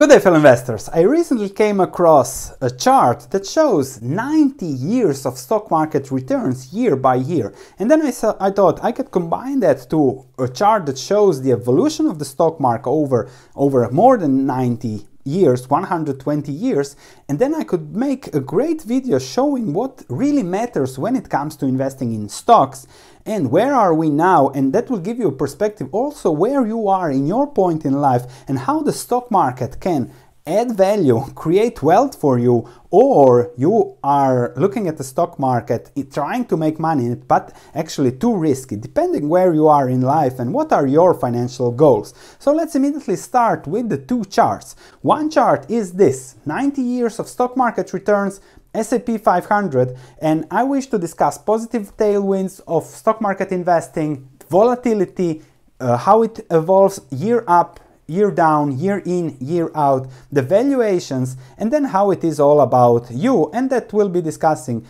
Good day fellow investors. I recently came across a chart that shows 90 years of stock market returns year by year. And then I, saw, I thought I could combine that to a chart that shows the evolution of the stock market over, over more than 90 years, 120 years, and then I could make a great video showing what really matters when it comes to investing in stocks and where are we now and that will give you a perspective also where you are in your point in life and how the stock market can add value, create wealth for you, or you are looking at the stock market trying to make money, but actually too risky, depending where you are in life and what are your financial goals. So let's immediately start with the two charts. One chart is this 90 years of stock market returns. S&P 500 and I wish to discuss positive tailwinds of stock market investing, volatility, uh, how it evolves year up year down, year in, year out, the valuations, and then how it is all about you. And that we'll be discussing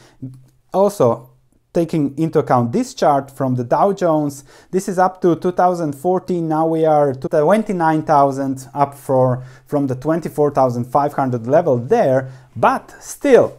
also taking into account this chart from the Dow Jones. This is up to 2014. Now we are to 29,000 up for from the 24,500 level there, but still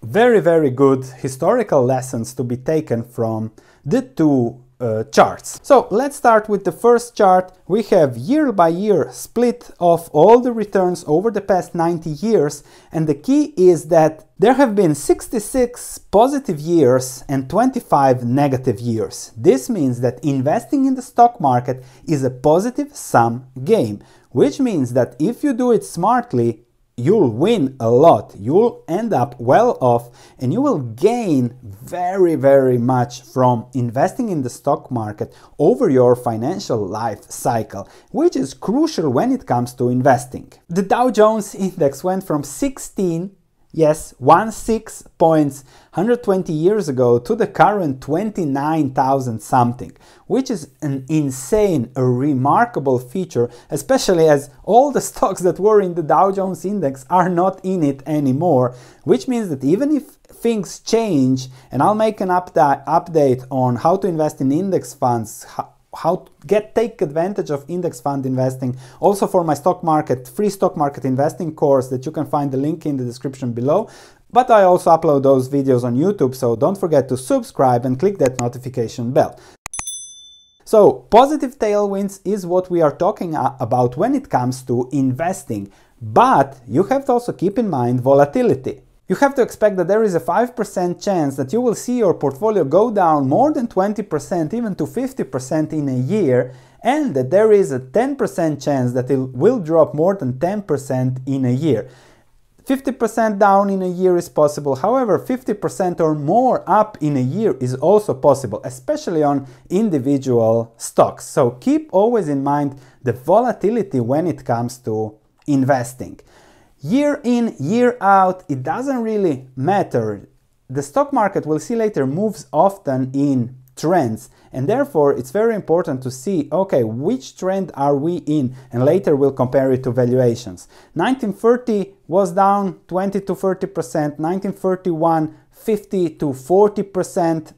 very, very good historical lessons to be taken from the two uh, charts. So let's start with the first chart. We have year by year split of all the returns over the past 90 years and the key is that there have been 66 positive years and 25 negative years. This means that investing in the stock market is a positive sum game, which means that if you do it smartly, you'll win a lot. You'll end up well off and you will gain very, very much from investing in the stock market over your financial life cycle, which is crucial when it comes to investing. The Dow Jones index went from 16 Yes, one six points 120 years ago to the current 29,000 something, which is an insane, a remarkable feature, especially as all the stocks that were in the Dow Jones index are not in it anymore, which means that even if things change, and I'll make an update on how to invest in index funds, how to get take advantage of index fund investing also for my stock market free stock market investing course that you can find the link in the description below but I also upload those videos on YouTube so don't forget to subscribe and click that notification bell. So positive tailwinds is what we are talking about when it comes to investing but you have to also keep in mind volatility. You have to expect that there is a 5% chance that you will see your portfolio go down more than 20%, even to 50% in a year, and that there is a 10% chance that it will drop more than 10% in a year. 50% down in a year is possible, however, 50% or more up in a year is also possible, especially on individual stocks. So keep always in mind the volatility when it comes to investing. Year in, year out, it doesn't really matter. The stock market, we'll see later, moves often in trends. And therefore it's very important to see okay which trend are we in? And later we'll compare it to valuations. 1930 was down 20 to 30 percent. 1931 50 to 40 percent.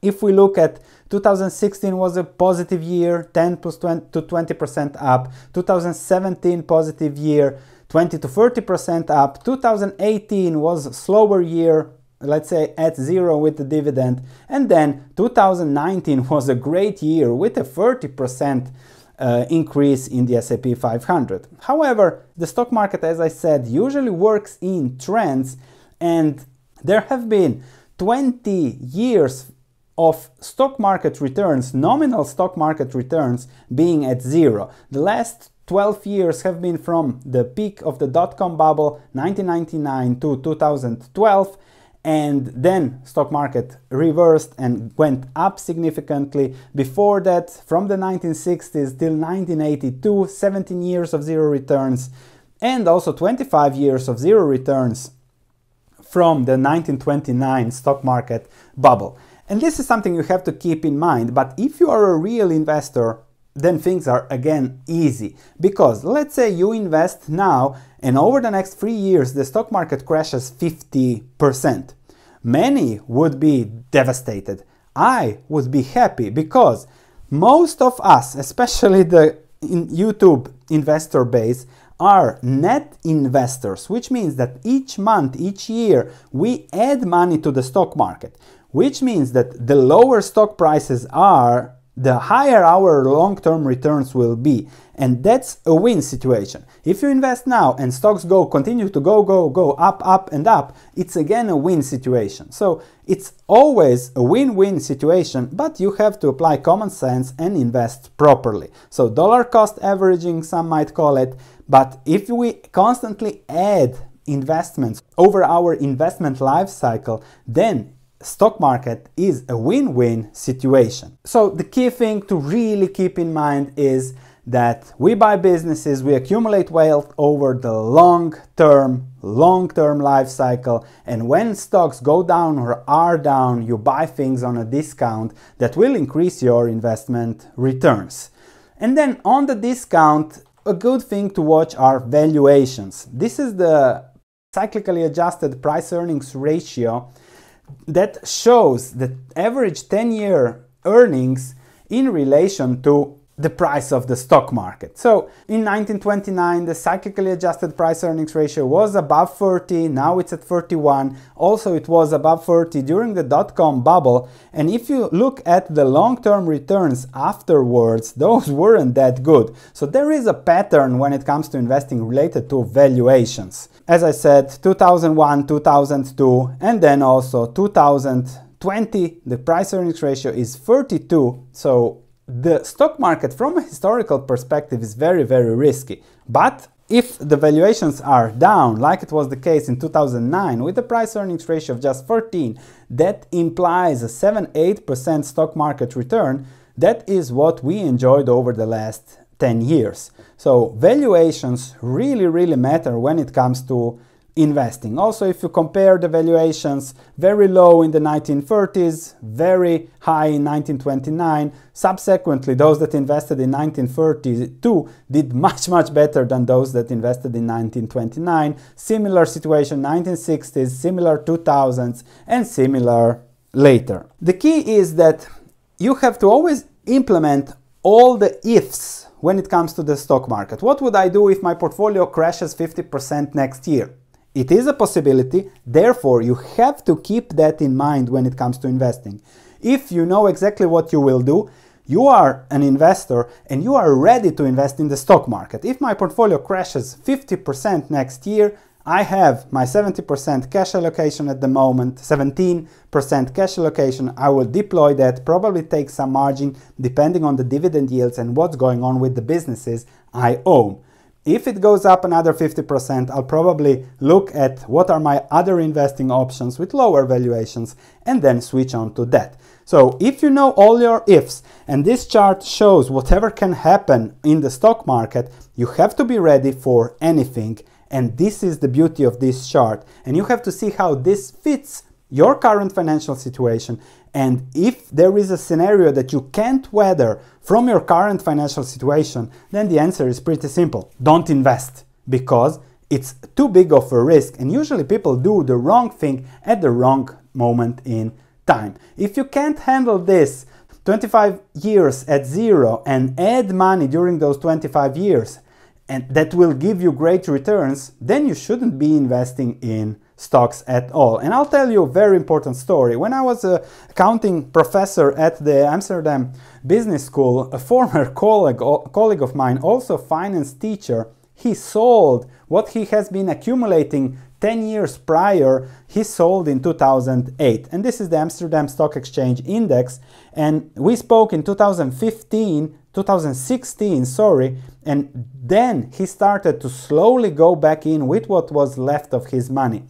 If we look at 2016 was a positive year 10 plus 20 to 20 percent up. 2017 positive year 20 to 30% up. 2018 was a slower year, let's say at zero with the dividend. And then 2019 was a great year with a 30% uh, increase in the S&P 500. However, the stock market, as I said, usually works in trends and there have been 20 years of stock market returns, nominal stock market returns being at zero. The last 12 years have been from the peak of the dot-com bubble 1999 to 2012 and then stock market reversed and went up significantly. Before that from the 1960s till 1982 17 years of zero returns and also 25 years of zero returns from the 1929 stock market bubble. And this is something you have to keep in mind but if you are a real investor then things are again easy. Because let's say you invest now and over the next three years the stock market crashes 50%. Many would be devastated. I would be happy because most of us, especially the in YouTube investor base, are net investors, which means that each month, each year, we add money to the stock market, which means that the lower stock prices are, the higher our long term returns will be. And that's a win situation. If you invest now and stocks go continue to go, go, go up, up, and up, it's again a win situation. So it's always a win win situation, but you have to apply common sense and invest properly. So, dollar cost averaging, some might call it, but if we constantly add investments over our investment life cycle, then stock market is a win-win situation. So the key thing to really keep in mind is that we buy businesses, we accumulate wealth over the long term, long term life cycle. And when stocks go down or are down, you buy things on a discount that will increase your investment returns. And then on the discount, a good thing to watch are valuations. This is the cyclically adjusted price earnings ratio that shows the average 10 year earnings in relation to the price of the stock market. So in 1929, the cyclically adjusted price earnings ratio was above 30, now it's at 31. Also, it was above 30 during the dot com bubble. And if you look at the long term returns afterwards, those weren't that good. So there is a pattern when it comes to investing related to valuations. As I said, 2001, 2002, and then also 2020, the price earnings ratio is 32. So the stock market from a historical perspective is very very risky. But if the valuations are down like it was the case in 2009 with a price earnings ratio of just 14 that implies a 7-8% stock market return. That is what we enjoyed over the last 10 years. So valuations really really matter when it comes to investing. Also, if you compare the valuations, very low in the 1930s, very high in 1929. Subsequently, those that invested in 1932 did much, much better than those that invested in 1929. Similar situation 1960s, similar 2000s, and similar later. The key is that you have to always implement all the ifs when it comes to the stock market. What would I do if my portfolio crashes 50% next year? It is a possibility, therefore, you have to keep that in mind when it comes to investing. If you know exactly what you will do, you are an investor and you are ready to invest in the stock market. If my portfolio crashes 50% next year, I have my 70% cash allocation at the moment, 17% cash allocation. I will deploy that, probably take some margin depending on the dividend yields and what's going on with the businesses I own. If it goes up another 50%, I'll probably look at what are my other investing options with lower valuations and then switch on to that. So if you know all your ifs and this chart shows whatever can happen in the stock market, you have to be ready for anything. And this is the beauty of this chart. And you have to see how this fits your current financial situation and if there is a scenario that you can't weather from your current financial situation, then the answer is pretty simple. Don't invest because it's too big of a risk and usually people do the wrong thing at the wrong moment in time. If you can't handle this 25 years at zero and add money during those 25 years and that will give you great returns, then you shouldn't be investing in stocks at all. And I'll tell you a very important story. When I was a accounting professor at the Amsterdam Business School, a former colleague, colleague of mine, also finance teacher, he sold what he has been accumulating 10 years prior, he sold in 2008. And this is the Amsterdam Stock Exchange Index. And we spoke in 2015, 2016, sorry, and then he started to slowly go back in with what was left of his money.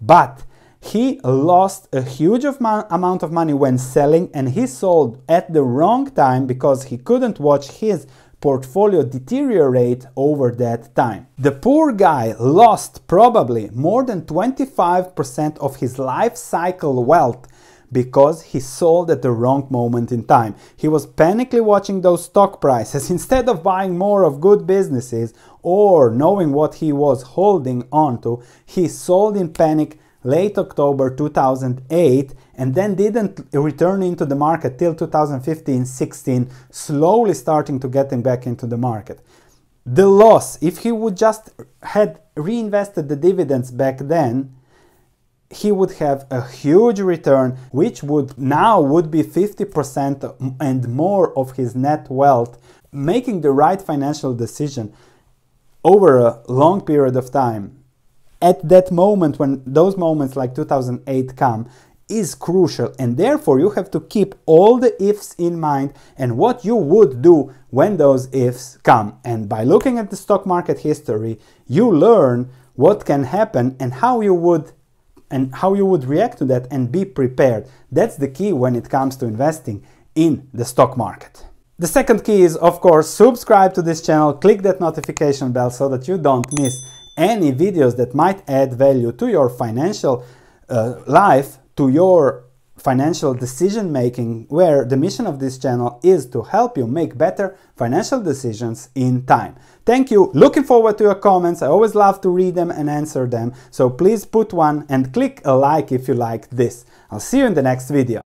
But he lost a huge amount of money when selling and he sold at the wrong time because he couldn't watch his portfolio deteriorate over that time. The poor guy lost probably more than 25% of his life cycle wealth because he sold at the wrong moment in time. He was panically watching those stock prices instead of buying more of good businesses or knowing what he was holding onto. He sold in panic late October 2008 and then didn't return into the market till 2015 16, slowly starting to getting back into the market. the loss, if he would just had reinvested the dividends back then, he would have a huge return which would now would be 50% and more of his net wealth making the right financial decision over a long period of time. At that moment when those moments like 2008 come is crucial and therefore you have to keep all the ifs in mind and what you would do when those ifs come. And by looking at the stock market history you learn what can happen and how you would and how you would react to that and be prepared. That's the key when it comes to investing in the stock market. The second key is of course subscribe to this channel click that notification bell so that you don't miss any videos that might add value to your financial uh, life, to your financial decision making, where the mission of this channel is to help you make better financial decisions in time. Thank you. Looking forward to your comments. I always love to read them and answer them. So please put one and click a like if you like this. I'll see you in the next video.